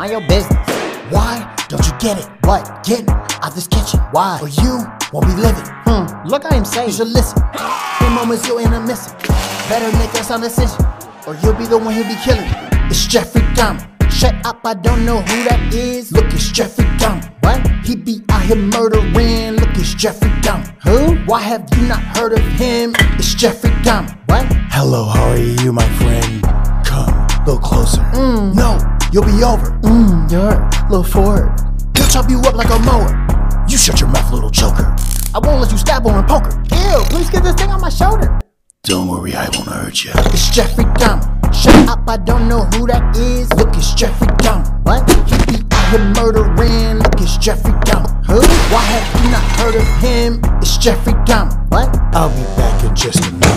Mind your business. Why don't you get it? What? Get out this kitchen. Why? Or you won't be living. Hmm. Look at him You say. should listen. In moments you'll end up missing. Better make a sound decision, or you'll be the one who'll be killing. It's Jeffrey Dahmer. Shut up, I don't know who that is. Look, it's Jeffrey Dahmer. What? He be out here murdering. Look, it's Jeffrey Dahmer. Who? Why have you not heard of him? It's Jeffrey Dahmer. What? Hello, how are you, my friend? Come, a little closer. No, you'll be over. Mm, you're a little forward. He'll chop you up like a mower. You shut your mouth, little choker. I won't let you stab on a poker. Ew, please get this thing on my shoulder. Don't worry, I won't hurt you. It's Jeffrey Dahmer. Shut up, I don't know who that is. Look, it's Jeffrey Dahmer. What? He be out here murdering. Look, it's Jeffrey Dahmer. Who? Why have you not heard of him? It's Jeffrey Dahmer. What? I'll be back in just a minute.